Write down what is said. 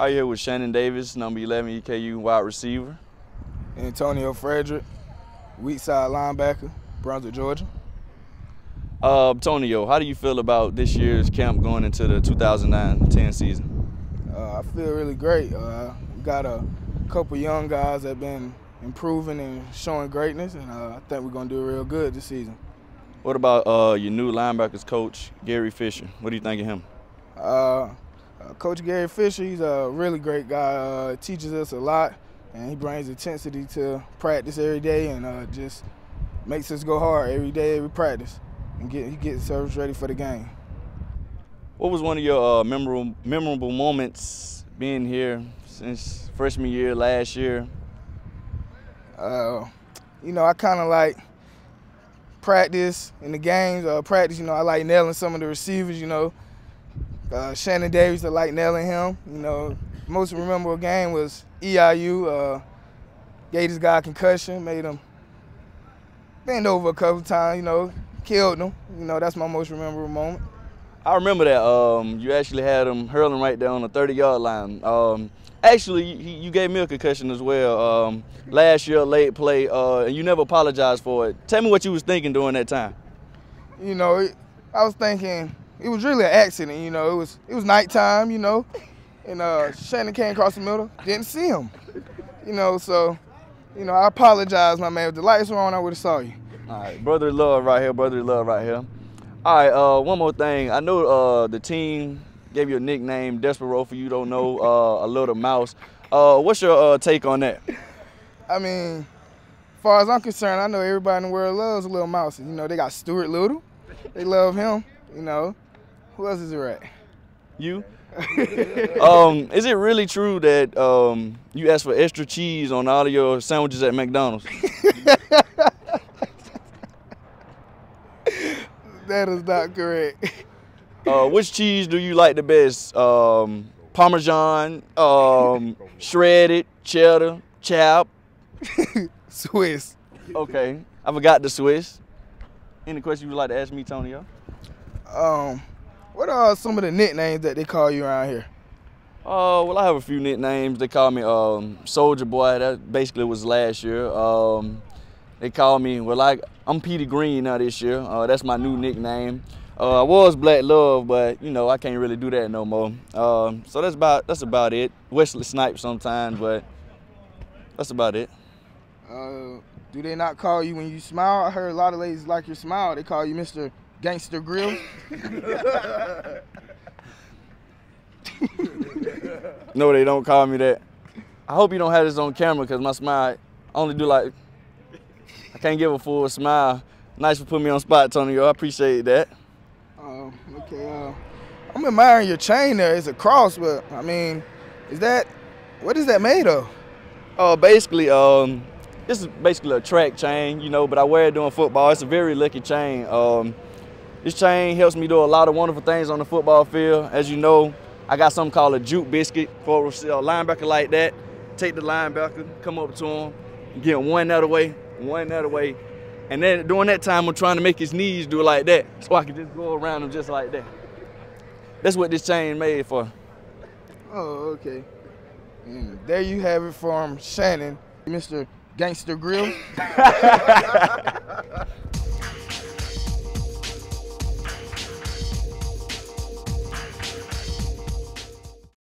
Out here with Shannon Davis, number 11 EKU wide receiver. Antonio Fredrick, weak side linebacker, Brunswick, Georgia. Uh, Antonio, how do you feel about this year's camp going into the 2009-10 season? Uh, I feel really great. Uh, we got a couple young guys that have been improving and showing greatness, and uh, I think we're going to do real good this season. What about uh, your new linebackers coach, Gary Fisher? What do you think of him? Uh, uh, coach Gary Fisher, he's a really great guy. Uh, teaches us a lot, and he brings intensity to practice every day, and uh, just makes us go hard every day, every practice, and get he gets us ready for the game. What was one of your uh, memorable memorable moments being here since freshman year last year? Uh, you know, I kind of like practice in the games. Uh, practice, you know, I like nailing some of the receivers. You know, uh, Shannon Davis, the like nailing him. You know, most memorable game was EIU. Uh, gave this guy a concussion, made him bend over a couple times. You know, killed him. You know, that's my most memorable moment. I remember that. Um, you actually had him hurling right there on the 30-yard line. Um, actually, you, you, gave me a concussion as well um, last year, late play, uh, and you never apologized for it. Tell me what you was thinking during that time. You know, I was thinking it was really an accident. You know, it was it was nighttime. You know, and uh, Shannon came across the middle, didn't see him. You know, so you know, I apologize, my man. If the lights were on, I would have saw you. All right, brother love right here, brother love right here. All right, uh, one more thing. I know uh, the team gave you a nickname, Despereaux, for you don't know, uh, a little mouse. Uh, what's your uh, take on that? I mean, as far as I'm concerned, I know everybody in the world loves a little mouse. You know, they got Stuart Little. They love him. You know, who else is it right? You? um, is it really true that um, you ask for extra cheese on all of your sandwiches at McDonald's? that is not correct. Uh, which cheese do you like the best? Um, Parmesan, um, shredded, cheddar, chop? Swiss. Okay, I forgot the Swiss. Any questions you would like to ask me, Tonio? Um, what are some of the nicknames that they call you around here? Oh, uh, well, I have a few nicknames. They call me um, Soldier Boy. That basically was last year. Um, they call me, well, I, I'm Petey Green now this year. Uh, that's my new nickname. Uh, I was Black Love, but you know I can't really do that no more. Um, so that's about that's about it. Wesley Snipes sometimes, but that's about it. Uh, do they not call you when you smile? I heard a lot of ladies like your smile. They call you Mr. Gangster Grill. no, they don't call me that. I hope you don't have this on camera because my smile I only do like I can't give a full smile. Nice for putting me on spot, Tony. I appreciate that. Um, okay, uh, I'm admiring your chain there. It's a cross, but I mean, is that, what is that made of? Oh, uh, basically, um, this is basically a track chain, you know, but I wear it during football. It's a very lucky chain. Um, this chain helps me do a lot of wonderful things on the football field. As you know, I got something called a juke biscuit for a linebacker like that. Take the linebacker, come up to him, get one that way, one that way, and then during that time, I'm trying to make his knees do like that so I can just go around him just like that. That's what this chain made for. Oh, okay. And there you have it from Shannon, Mr. Gangster Grill.